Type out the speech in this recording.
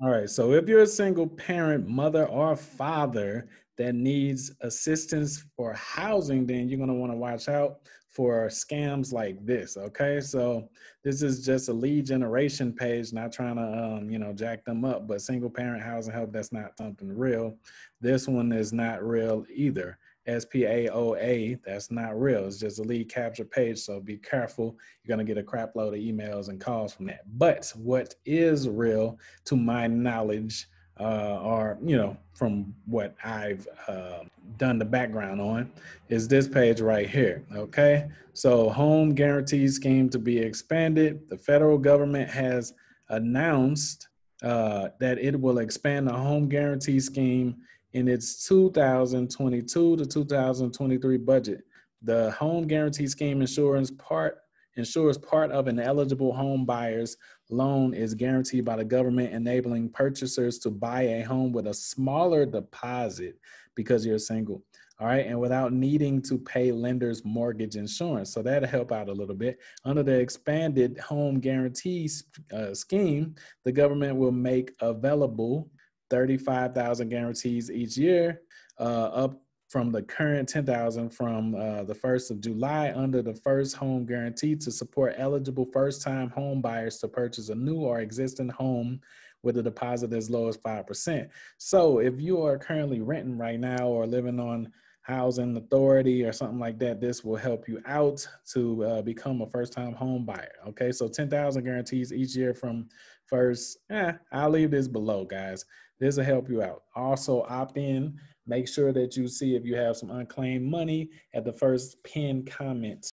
All right. So if you're a single parent, mother or father that needs assistance for housing, then you're going to want to watch out for scams like this. Okay. So this is just a lead generation page, not trying to, um, you know, jack them up, but single parent housing help, that's not something real. This one is not real either. SPAOA, that's not real. It's just a lead capture page. So be careful. You're going to get a crap load of emails and calls from that. But what is real, to my knowledge, uh, or, you know, from what I've uh, done the background on, is this page right here. Okay. So, home guarantee scheme to be expanded. The federal government has announced uh, that it will expand the home guarantee scheme in its 2022 to 2023 budget. The home guarantee scheme insurance part ensures part of an eligible home buyer's loan is guaranteed by the government, enabling purchasers to buy a home with a smaller deposit because you're single. All right, and without needing to pay lenders mortgage insurance. So that'll help out a little bit. Under the expanded home guarantee uh, scheme, the government will make available 35,000 guarantees each year, uh, up from the current 10,000 from uh, the 1st of July under the first home guarantee to support eligible first time home buyers to purchase a new or existing home with a deposit as low as 5%. So if you are currently renting right now or living on housing authority or something like that, this will help you out to uh, become a first time home buyer. Okay, so 10,000 guarantees each year from first. Eh, I'll leave this below, guys. This will help you out. Also, opt in. Make sure that you see if you have some unclaimed money at the first pinned comment